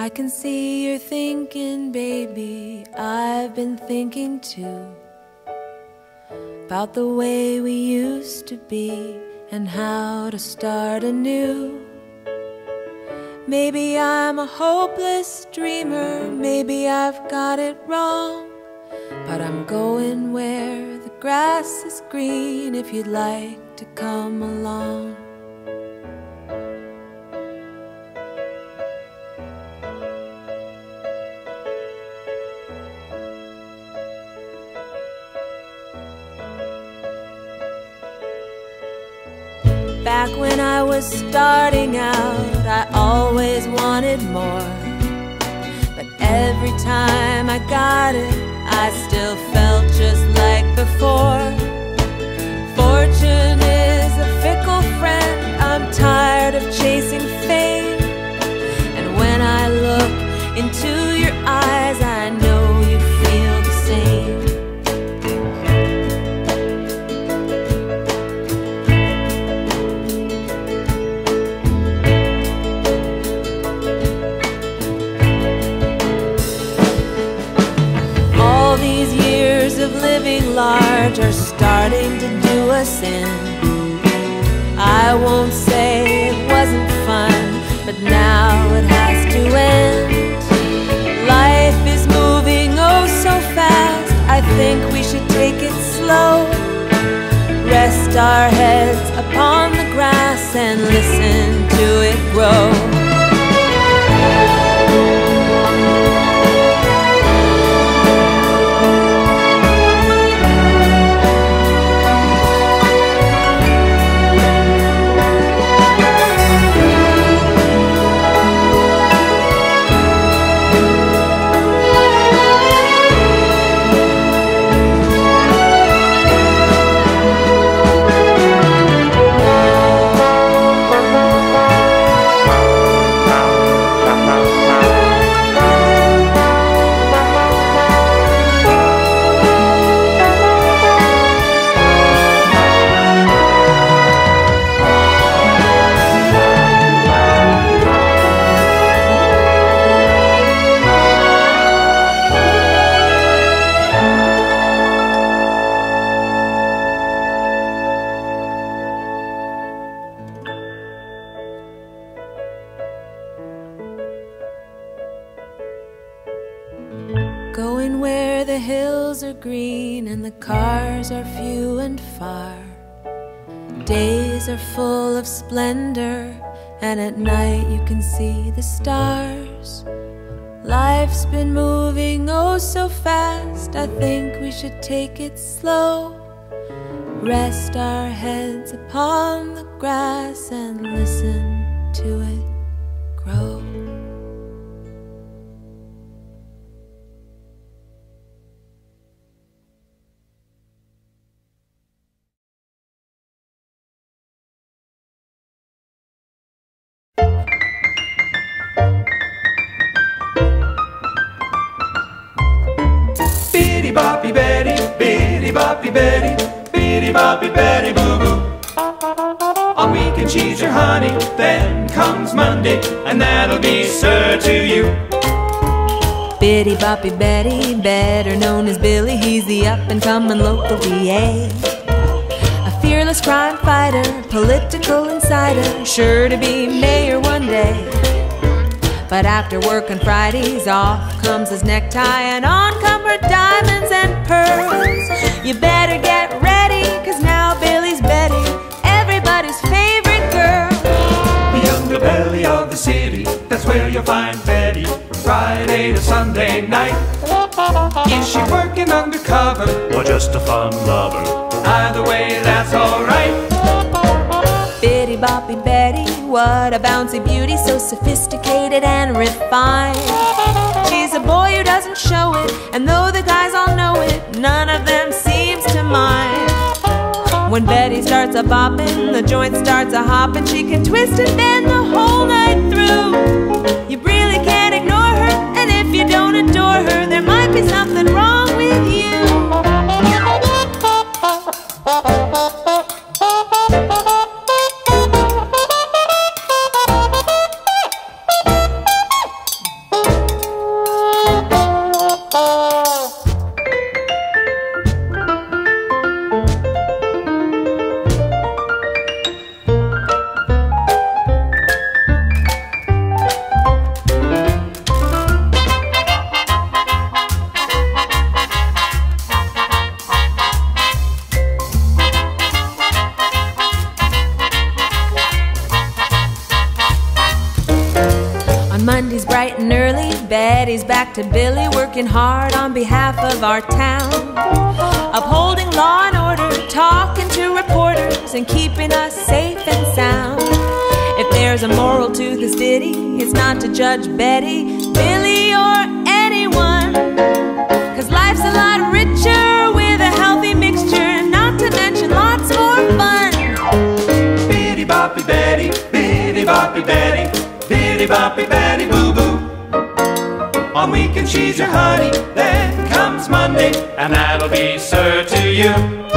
I can see you're thinking, baby. I've been thinking too about the way we used to be and how to start anew. Maybe I'm a hopeless dreamer, maybe I've got it wrong. But I'm going where the grass is green if you'd like to come along. Back when I was starting out, I always wanted more. But every time I got it, I still felt just like before. Do us in. I won't say it wasn't fun, but now it has to end. Life is moving oh so fast, I think we should take it slow. Rest our heads upon the grass and listen to it grow. Where the hills are green and the cars are few and far. Days are full of splendor, and at night you can see the stars. Life's been moving oh so fast, I think we should take it slow. Rest our heads upon the grass and listen to it grow. Bitty bitty boppy Betty boo boo. On weekend she's your honey, then comes Monday, and that'll be sir to you. Bitty Boppy Betty, better known as Billy, he's the up and coming local DA. A fearless crime fighter, political insider, sure to be mayor one day. But after work on Fridays, off comes his necktie and on come her diamonds and pearls. You better get ready, cause now Billy's Betty, everybody's favorite girl. The underbelly of the city, that's where you'll find Betty. Friday to Sunday night. Is she working undercover? or just a fun lover. Either way, that's alright. Bitty Boppy Betty, what a bouncy beauty, so sophisticated and refined. She's a boy who doesn't show it, and though the guys all know it, none of them to mind. When Betty starts a bopping, the joint starts a hopping. She can twist and bend the whole night through. You really can't ignore her, and if you don't adore her, there might be something wrong early. Betty's back to Billy, working hard on behalf of our town. Upholding law and order, talking to reporters, and keeping us safe and sound. If there's a moral to this ditty, it's not to judge Betty, Billy, or anyone. Cause life's a lot richer bitty boppy Betty boo boo. On weekend she's your honey, then comes Monday, And that'll be sir to you.